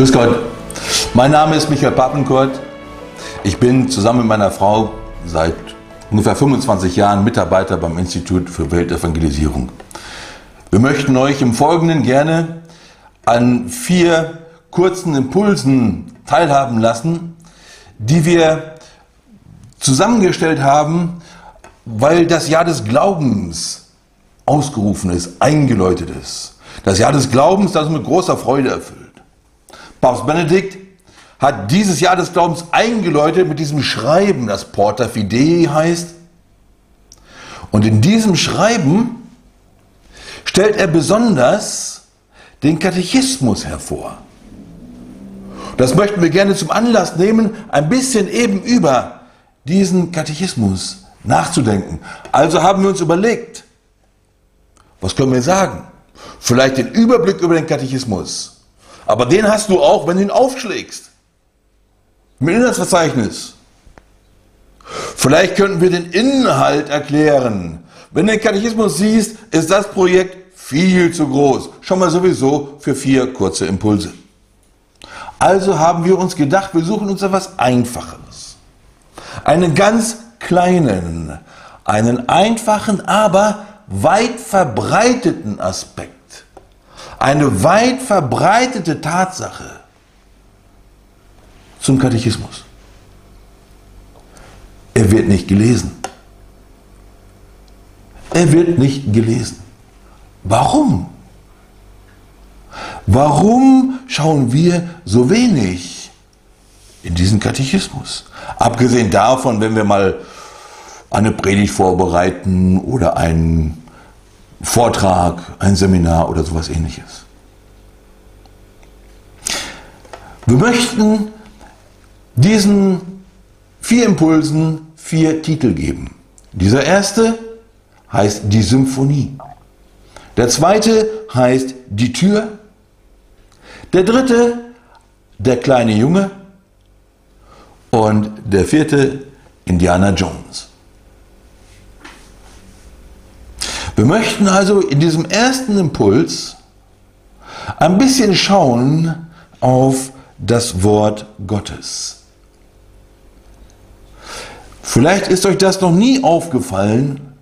Grüß Gott, mein Name ist Michael Papenkort. Ich bin zusammen mit meiner Frau seit ungefähr 25 Jahren Mitarbeiter beim Institut für Weltevangelisierung. Wir möchten euch im Folgenden gerne an vier kurzen Impulsen teilhaben lassen, die wir zusammengestellt haben, weil das Jahr des Glaubens ausgerufen ist, eingeläutet ist. Das Jahr des Glaubens, das uns mit großer Freude erfüllt. Papst Benedikt hat dieses Jahr des Glaubens eingeläutet mit diesem Schreiben, das Porta Fidei heißt. Und in diesem Schreiben stellt er besonders den Katechismus hervor. Das möchten wir gerne zum Anlass nehmen, ein bisschen eben über diesen Katechismus nachzudenken. Also haben wir uns überlegt, was können wir sagen? Vielleicht den Überblick über den Katechismus. Aber den hast du auch, wenn du ihn aufschlägst. Mit Inhaltsverzeichnis. Vielleicht könnten wir den Inhalt erklären. Wenn du den Katechismus siehst, ist das Projekt viel zu groß. Schon mal sowieso für vier kurze Impulse. Also haben wir uns gedacht, wir suchen uns etwas Einfacheres. Einen ganz kleinen, einen einfachen, aber weit verbreiteten Aspekt eine weit verbreitete Tatsache zum Katechismus. Er wird nicht gelesen. Er wird nicht gelesen. Warum? Warum schauen wir so wenig in diesen Katechismus? Abgesehen davon, wenn wir mal eine Predigt vorbereiten oder einen Vortrag, ein Seminar oder sowas ähnliches. Wir möchten diesen vier Impulsen vier Titel geben. Dieser erste heißt die Symphonie. Der zweite heißt die Tür. Der dritte der kleine Junge. Und der vierte Indiana Jones. Wir möchten also in diesem ersten Impuls ein bisschen schauen auf das Wort Gottes. Vielleicht ist euch das noch nie aufgefallen,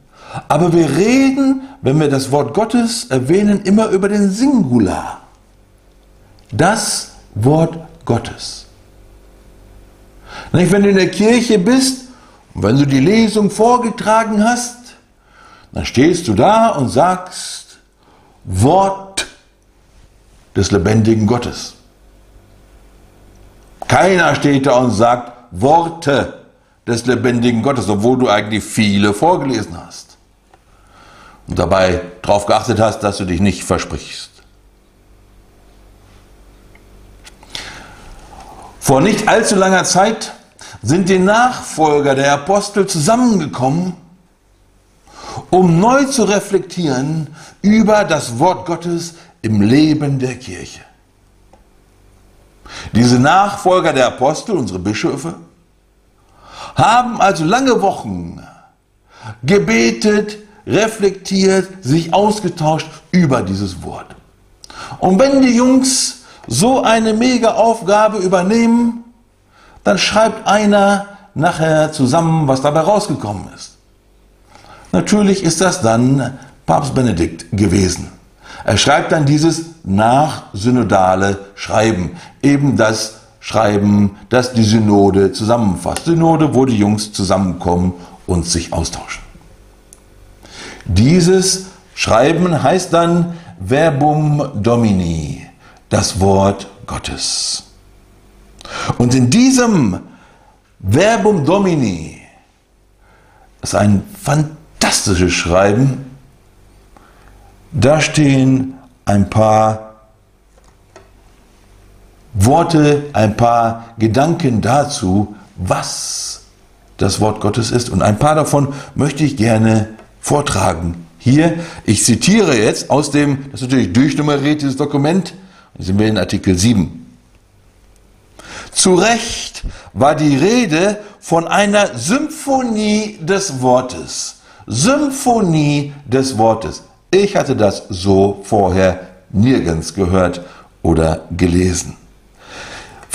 aber wir reden, wenn wir das Wort Gottes erwähnen, immer über den Singular. Das Wort Gottes. Wenn du in der Kirche bist und wenn du die Lesung vorgetragen hast, dann stehst du da und sagst Wort des lebendigen Gottes. Keiner steht da und sagt Worte des lebendigen Gottes, obwohl du eigentlich viele vorgelesen hast. Und dabei darauf geachtet hast, dass du dich nicht versprichst. Vor nicht allzu langer Zeit sind die Nachfolger der Apostel zusammengekommen um neu zu reflektieren über das Wort Gottes im Leben der Kirche. Diese Nachfolger der Apostel, unsere Bischöfe, haben also lange Wochen gebetet, reflektiert, sich ausgetauscht über dieses Wort. Und wenn die Jungs so eine mega Aufgabe übernehmen, dann schreibt einer nachher zusammen, was dabei rausgekommen ist. Natürlich ist das dann Papst Benedikt gewesen. Er schreibt dann dieses nachsynodale Schreiben, eben das Schreiben, das die Synode zusammenfasst. Synode, wo die Jungs zusammenkommen und sich austauschen. Dieses Schreiben heißt dann Verbum Domini, das Wort Gottes. Und in diesem Verbum Domini ist ein fantastisches fantastisches Schreiben. Da stehen ein paar Worte, ein paar Gedanken dazu, was das Wort Gottes ist. Und ein paar davon möchte ich gerne vortragen. Hier, ich zitiere jetzt aus dem, das ist natürlich durchnummeriert, dieses Dokument, sind wir in Artikel 7. Zu Recht war die Rede von einer Symphonie des Wortes Symphonie des Wortes. Ich hatte das so vorher nirgends gehört oder gelesen.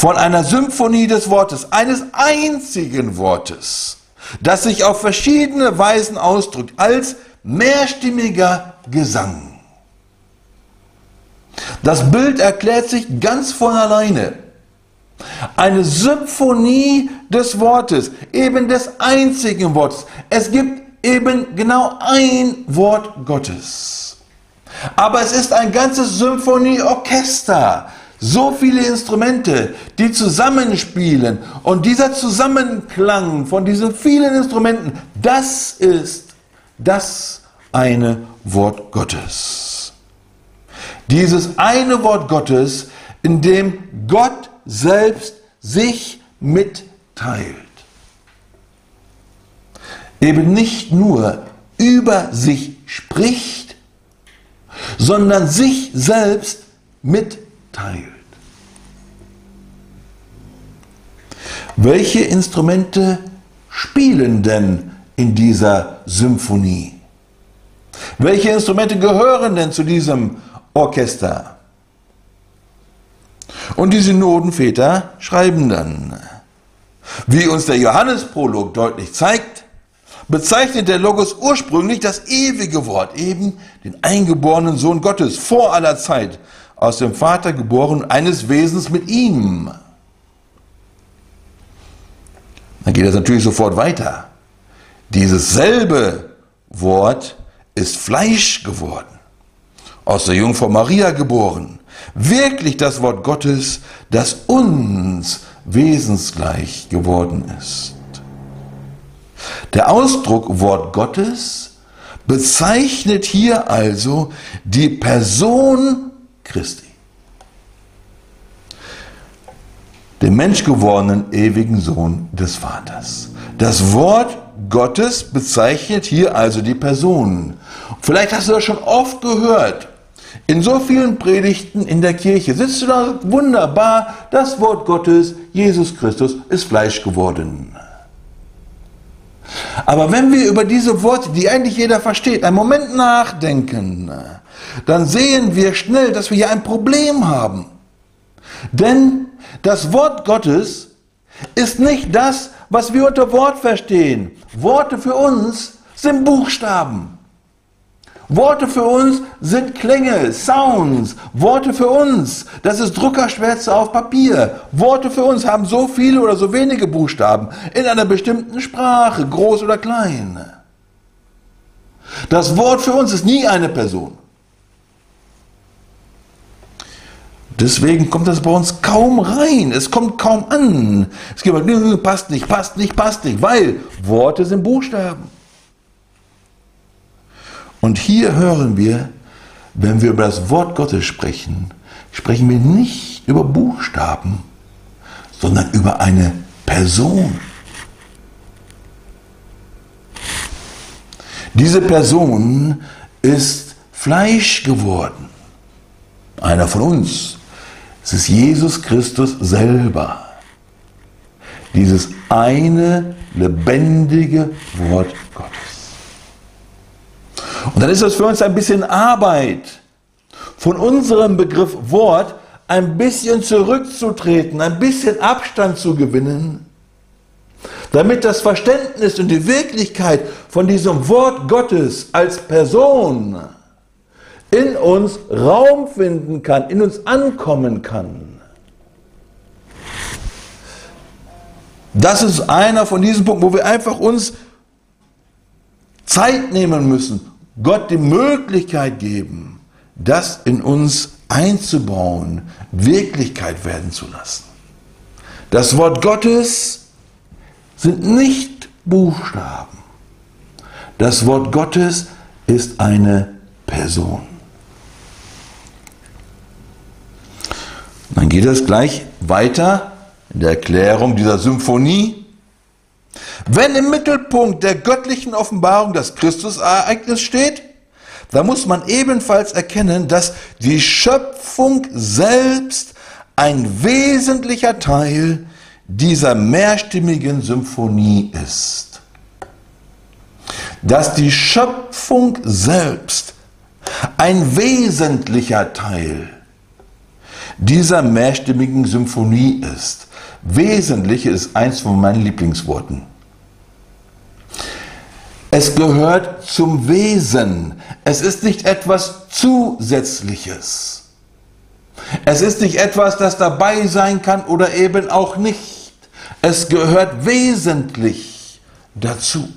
von einer Symphonie des Wortes, eines einzigen Wortes, das sich auf verschiedene Weisen ausdrückt, als mehrstimmiger Gesang. Das Bild erklärt sich ganz von alleine. Eine Symphonie des Wortes, eben des einzigen Wortes. Es gibt eben genau ein Wort Gottes. Aber es ist ein ganzes Symphonieorchester. So viele Instrumente, die zusammenspielen. Und dieser Zusammenklang von diesen vielen Instrumenten, das ist das eine Wort Gottes. Dieses eine Wort Gottes, in dem Gott selbst sich mitteilt. Eben nicht nur über sich spricht, sondern sich selbst mitteilt. Welche Instrumente spielen denn in dieser Symphonie? Welche Instrumente gehören denn zu diesem Orchester? Und die Synodenväter schreiben dann, wie uns der Johannesprolog deutlich zeigt, bezeichnet der Logos ursprünglich das ewige Wort, eben den eingeborenen Sohn Gottes, vor aller Zeit, aus dem Vater geboren, eines Wesens mit ihm. Dann geht es natürlich sofort weiter. Dieses selbe Wort ist Fleisch geworden, aus der Jungfrau Maria geboren. Wirklich das Wort Gottes, das uns wesensgleich geworden ist. Der Ausdruck Wort Gottes bezeichnet hier also die Person Christi. Den menschgewordenen ewigen Sohn des Vaters. Das Wort Gottes bezeichnet hier also die Person. Vielleicht hast du das schon oft gehört. In so vielen Predigten in der Kirche sitzt du da wunderbar, das Wort Gottes, Jesus Christus, ist Fleisch geworden. Aber wenn wir über diese Worte, die eigentlich jeder versteht, einen Moment nachdenken, dann sehen wir schnell, dass wir hier ein Problem haben. Denn das Wort Gottes ist nicht das, was wir unter Wort verstehen. Worte für uns sind Buchstaben. Worte für uns sind Klänge, Sounds. Worte für uns, das ist Druckerschwärze auf Papier. Worte für uns haben so viele oder so wenige Buchstaben in einer bestimmten Sprache, groß oder klein. Das Wort für uns ist nie eine Person. Deswegen kommt das bei uns kaum rein. Es kommt kaum an. Es geht immer, passt nicht, passt nicht, passt nicht, weil Worte sind Buchstaben. Und hier hören wir, wenn wir über das Wort Gottes sprechen, sprechen wir nicht über Buchstaben, sondern über eine Person. Diese Person ist Fleisch geworden. Einer von uns. Es ist Jesus Christus selber. Dieses eine lebendige Wort Gottes. Und dann ist das für uns ein bisschen Arbeit, von unserem Begriff Wort ein bisschen zurückzutreten, ein bisschen Abstand zu gewinnen, damit das Verständnis und die Wirklichkeit von diesem Wort Gottes als Person in uns Raum finden kann, in uns ankommen kann. Das ist einer von diesen Punkten, wo wir einfach uns Zeit nehmen müssen, Gott die Möglichkeit geben, das in uns einzubauen, Wirklichkeit werden zu lassen. Das Wort Gottes sind nicht Buchstaben. Das Wort Gottes ist eine Person. Dann geht es gleich weiter in der Erklärung dieser Symphonie wenn im Mittelpunkt der göttlichen Offenbarung das Christusereignis steht, dann muss man ebenfalls erkennen, dass die Schöpfung selbst ein wesentlicher Teil dieser mehrstimmigen Symphonie ist. Dass die Schöpfung selbst ein wesentlicher Teil dieser mehrstimmigen Symphonie ist. Wesentlich ist eins von meinen Lieblingsworten. Es gehört zum Wesen. Es ist nicht etwas Zusätzliches. Es ist nicht etwas, das dabei sein kann oder eben auch nicht. Es gehört wesentlich dazu.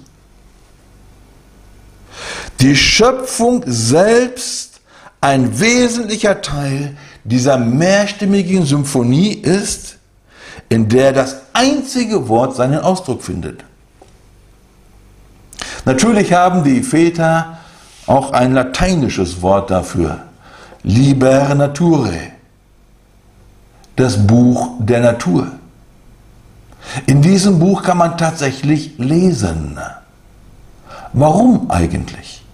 Die Schöpfung selbst ein wesentlicher Teil dieser mehrstimmigen Symphonie ist, in der das einzige Wort seinen Ausdruck findet. Natürlich haben die Väter auch ein lateinisches Wort dafür, liber nature, das Buch der Natur. In diesem Buch kann man tatsächlich lesen. Warum eigentlich?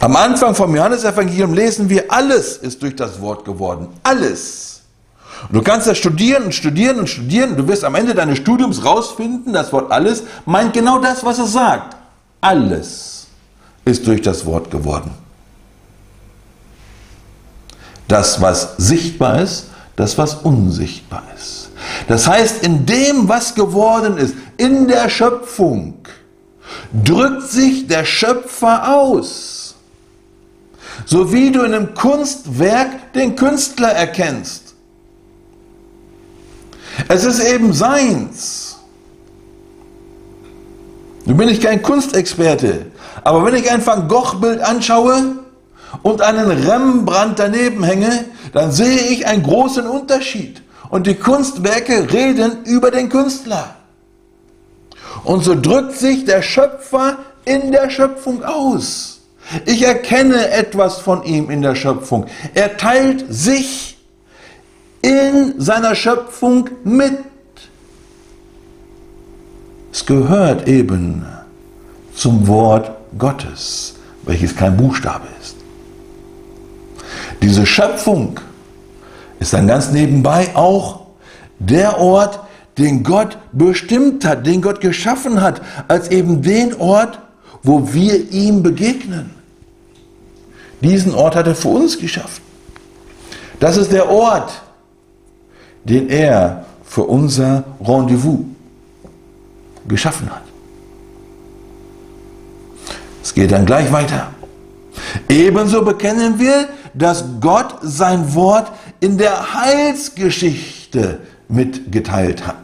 Am Anfang vom Johannesevangelium lesen wir, alles ist durch das Wort geworden. Alles. Und du kannst das studieren und studieren und studieren. Du wirst am Ende deines Studiums rausfinden, das Wort alles meint genau das, was es sagt. Alles ist durch das Wort geworden. Das, was sichtbar ist, das, was unsichtbar ist. Das heißt, in dem, was geworden ist, in der Schöpfung, drückt sich der Schöpfer aus. So wie du in einem Kunstwerk den Künstler erkennst. Es ist eben seins. Nun bin ich kein Kunstexperte, aber wenn ich ein Van Gogh-Bild anschaue und einen Rembrandt daneben hänge, dann sehe ich einen großen Unterschied. Und die Kunstwerke reden über den Künstler. Und so drückt sich der Schöpfer in der Schöpfung aus. Ich erkenne etwas von ihm in der Schöpfung. Er teilt sich in seiner Schöpfung mit. Es gehört eben zum Wort Gottes, welches kein Buchstabe ist. Diese Schöpfung ist dann ganz nebenbei auch der Ort, den Gott bestimmt hat, den Gott geschaffen hat, als eben den Ort, wo wir ihm begegnen. Diesen Ort hat er für uns geschaffen. Das ist der Ort, den er für unser Rendezvous geschaffen hat. Es geht dann gleich weiter. Ebenso bekennen wir, dass Gott sein Wort in der Heilsgeschichte mitgeteilt hat.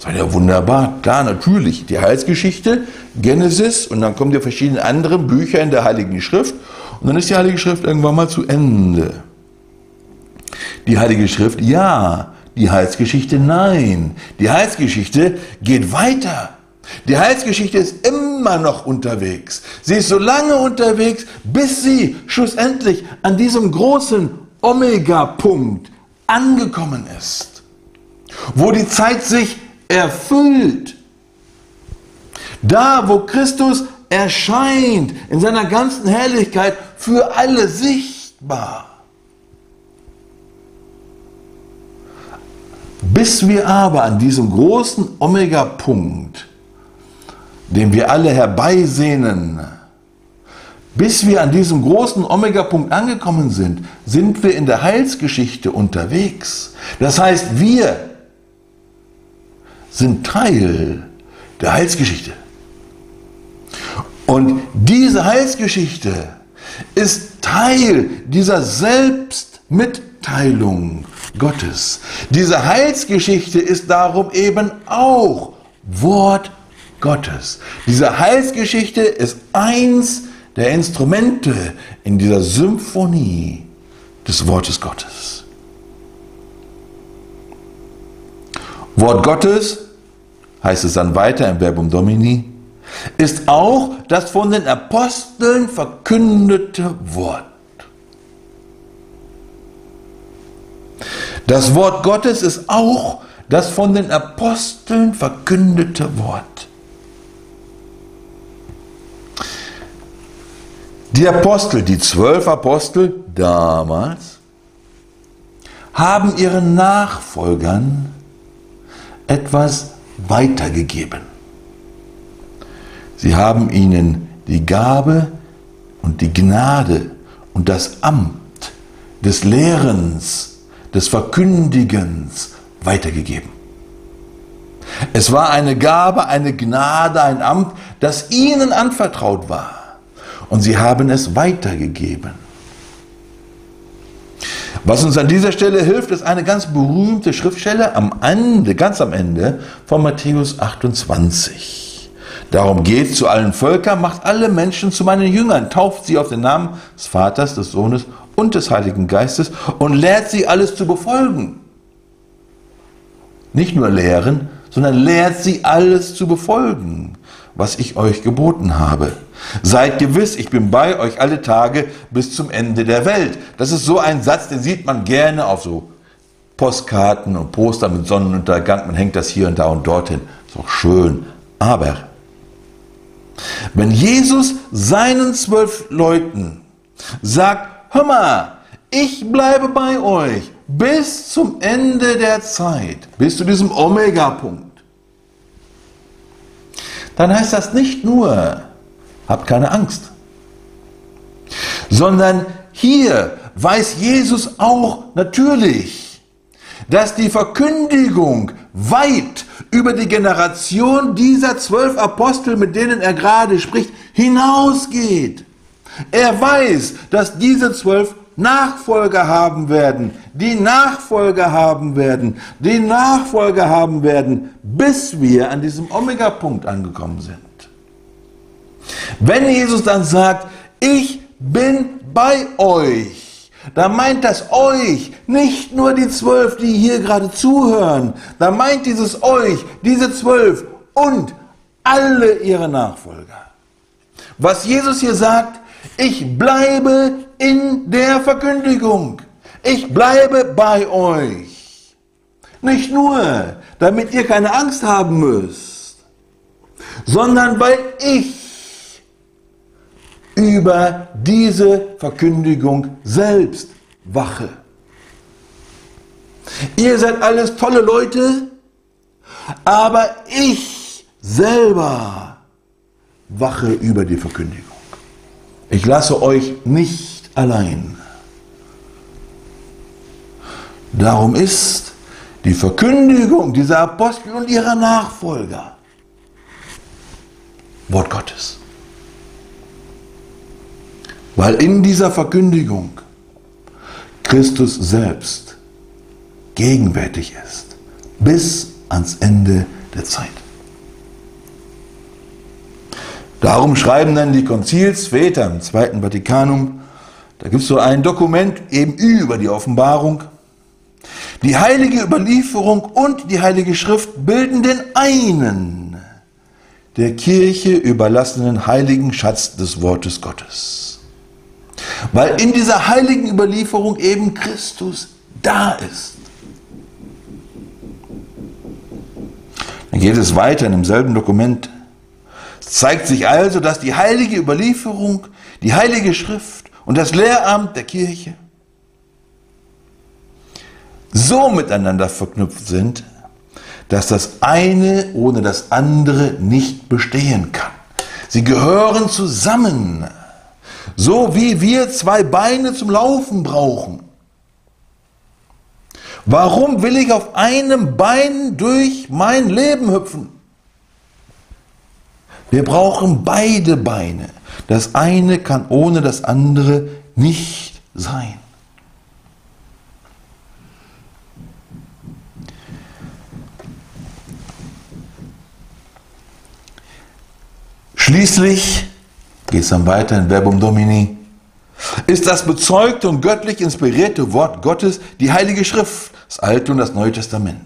Das ist ja wunderbar. Klar, natürlich. Die Heilsgeschichte, Genesis und dann kommen die verschiedenen anderen Bücher in der Heiligen Schrift und dann ist die Heilige Schrift irgendwann mal zu Ende. Die Heilige Schrift, ja. Die Heilsgeschichte, nein. Die Heilsgeschichte geht weiter. Die Heilsgeschichte ist immer noch unterwegs. Sie ist so lange unterwegs, bis sie schlussendlich an diesem großen Omega-Punkt angekommen ist, wo die Zeit sich erfüllt. Da, wo Christus erscheint in seiner ganzen Herrlichkeit für alle sichtbar. Bis wir aber an diesem großen Omega-Punkt, den wir alle herbeisehnen, bis wir an diesem großen Omega-Punkt angekommen sind, sind wir in der Heilsgeschichte unterwegs. Das heißt, wir sind Teil der Heilsgeschichte. Und diese Heilsgeschichte ist Teil dieser Selbstmitteilung Gottes. Diese Heilsgeschichte ist darum eben auch Wort Gottes. Diese Heilsgeschichte ist eins der Instrumente in dieser Symphonie des Wortes Gottes. Wort Gottes, heißt es dann weiter im Verbum Domini, ist auch das von den Aposteln verkündete Wort. Das Wort Gottes ist auch das von den Aposteln verkündete Wort. Die Apostel, die zwölf Apostel damals, haben ihren Nachfolgern etwas weitergegeben. Sie haben ihnen die Gabe und die Gnade und das Amt des Lehrens, des Verkündigens weitergegeben. Es war eine Gabe, eine Gnade, ein Amt, das ihnen anvertraut war. Und sie haben es weitergegeben. Was uns an dieser Stelle hilft, ist eine ganz berühmte Schriftstelle am Ende, ganz am Ende von Matthäus 28. Darum geht zu allen Völkern, macht alle Menschen zu meinen Jüngern, tauft sie auf den Namen des Vaters, des Sohnes und des Heiligen Geistes und lehrt sie alles zu befolgen. Nicht nur lehren, sondern lehrt sie alles zu befolgen, was ich euch geboten habe. Seid gewiss, ich bin bei euch alle Tage bis zum Ende der Welt. Das ist so ein Satz, den sieht man gerne auf so Postkarten und Poster mit Sonnenuntergang. Man hängt das hier und da und dorthin. Ist auch schön. Aber wenn Jesus seinen zwölf Leuten sagt, hör mal, ich bleibe bei euch bis zum Ende der Zeit, bis zu diesem Omega-Punkt, dann heißt das nicht nur, habt keine Angst, sondern hier weiß Jesus auch natürlich, dass die Verkündigung weit über die Generation dieser zwölf Apostel, mit denen er gerade spricht, hinausgeht. Er weiß, dass diese zwölf Nachfolger haben werden, die Nachfolger haben werden, die Nachfolger haben werden, bis wir an diesem Omega-Punkt angekommen sind. Wenn Jesus dann sagt, ich bin bei euch, da meint das euch, nicht nur die zwölf, die hier gerade zuhören, da meint dieses euch, diese zwölf und alle ihre Nachfolger. Was Jesus hier sagt, ich bleibe in der Verkündigung. Ich bleibe bei euch. Nicht nur, damit ihr keine Angst haben müsst, sondern weil ich über diese Verkündigung selbst wache. Ihr seid alles tolle Leute, aber ich selber wache über die Verkündigung. Ich lasse euch nicht allein. Darum ist die Verkündigung dieser Apostel und ihrer Nachfolger Wort Gottes. Weil in dieser Verkündigung Christus selbst gegenwärtig ist, bis ans Ende der Zeit. Darum schreiben dann die Konzilsväter im Zweiten Vatikanum, da gibt es so ein Dokument eben über die Offenbarung. Die heilige Überlieferung und die heilige Schrift bilden den einen der Kirche überlassenen heiligen Schatz des Wortes Gottes. Weil in dieser heiligen Überlieferung eben Christus da ist. Dann geht es weiter in demselben Dokument zeigt sich also, dass die heilige Überlieferung, die heilige Schrift und das Lehramt der Kirche so miteinander verknüpft sind, dass das eine ohne das andere nicht bestehen kann. Sie gehören zusammen, so wie wir zwei Beine zum Laufen brauchen. Warum will ich auf einem Bein durch mein Leben hüpfen? Wir brauchen beide Beine. Das eine kann ohne das andere nicht sein. Schließlich geht es dann weiter in Verbum Domini, ist das bezeugte und göttlich inspirierte Wort Gottes die Heilige Schrift, das Alte und das Neue Testament.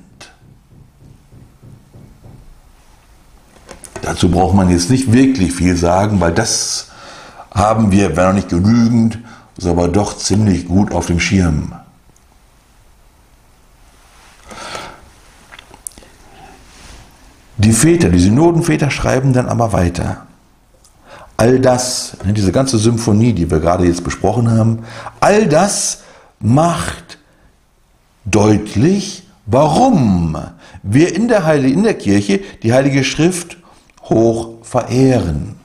Dazu braucht man jetzt nicht wirklich viel sagen, weil das haben wir, wenn auch nicht genügend, ist aber doch ziemlich gut auf dem Schirm. Die Väter, die Synodenväter schreiben dann aber weiter. All das, ne, diese ganze Symphonie, die wir gerade jetzt besprochen haben, all das macht deutlich, warum wir in der, Heilige, in der Kirche die Heilige Schrift hoch verehren.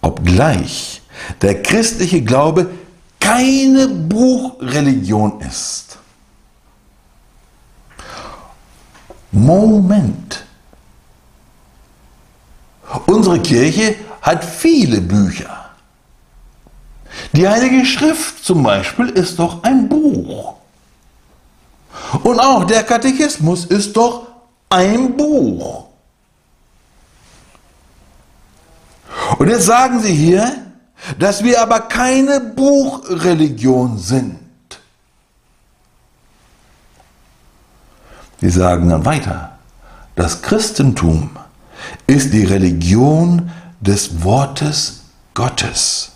Obgleich der christliche Glaube keine Buchreligion ist. Moment. Unsere Kirche hat viele Bücher. Die Heilige Schrift zum Beispiel ist doch ein Buch. Und auch der Katechismus ist doch ein Buch. Und jetzt sagen Sie hier, dass wir aber keine Buchreligion sind. Sie sagen dann weiter, das Christentum ist die Religion des Wortes Gottes,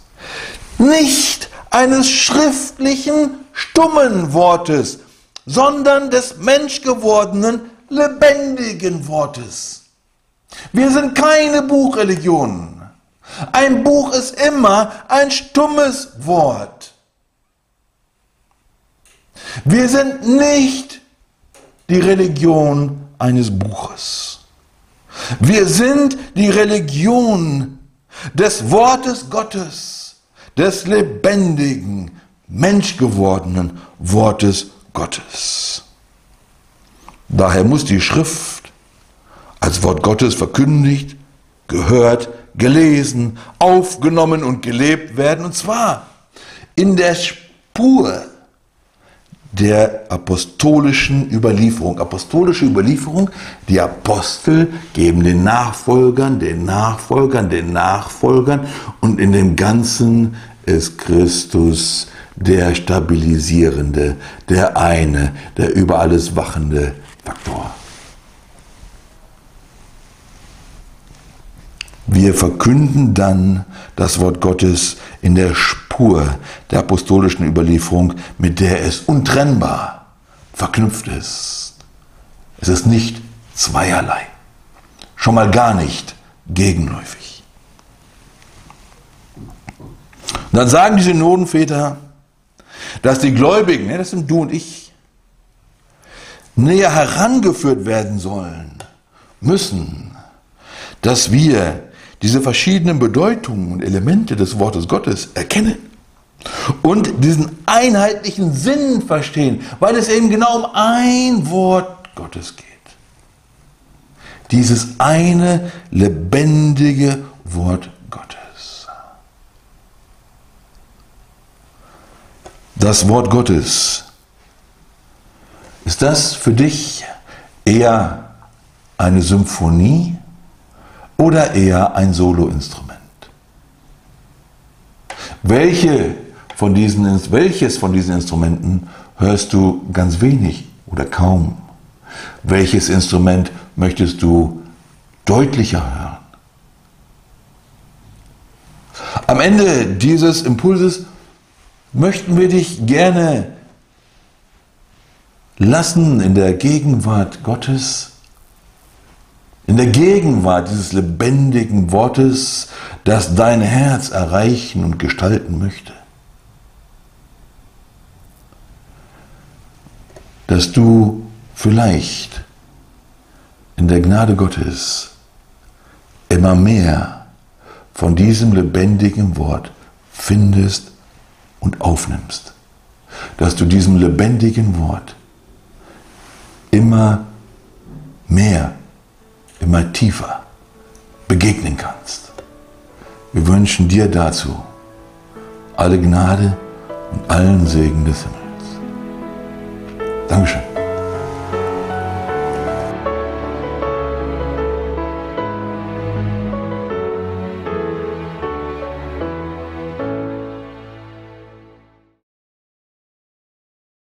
nicht eines schriftlichen, stummen Wortes, sondern des menschgewordenen, lebendigen Wortes. Wir sind keine Buchreligion. Ein Buch ist immer ein stummes Wort. Wir sind nicht die Religion eines Buches. Wir sind die Religion des Wortes Gottes, des lebendigen, menschgewordenen Wortes Gottes. Daher muss die Schrift als Wort Gottes verkündigt, gehört, gelesen, aufgenommen und gelebt werden, und zwar in der Spur der apostolischen Überlieferung. Apostolische Überlieferung, die Apostel geben den Nachfolgern, den Nachfolgern, den Nachfolgern und in dem Ganzen ist Christus der stabilisierende, der eine, der über alles wachende Faktor. Wir verkünden dann das Wort Gottes in der Spur der apostolischen Überlieferung, mit der es untrennbar verknüpft ist. Es ist nicht zweierlei, schon mal gar nicht gegenläufig. Und dann sagen die Synodenväter, dass die Gläubigen, das sind du und ich, näher herangeführt werden sollen, müssen, dass wir diese verschiedenen Bedeutungen und Elemente des Wortes Gottes erkennen und diesen einheitlichen Sinn verstehen, weil es eben genau um ein Wort Gottes geht. Dieses eine lebendige Wort Gottes. Das Wort Gottes, ist das für dich eher eine Symphonie oder eher ein Soloinstrument? Welche von diesen, welches von diesen Instrumenten hörst du ganz wenig oder kaum? Welches Instrument möchtest du deutlicher hören? Am Ende dieses Impulses möchten wir dich gerne lassen in der Gegenwart Gottes in der Gegenwart dieses lebendigen Wortes, das dein Herz erreichen und gestalten möchte. Dass du vielleicht in der Gnade Gottes immer mehr von diesem lebendigen Wort findest und aufnimmst. Dass du diesem lebendigen Wort immer mehr immer tiefer begegnen kannst. Wir wünschen dir dazu alle Gnade und allen Segen des Himmels. Dankeschön.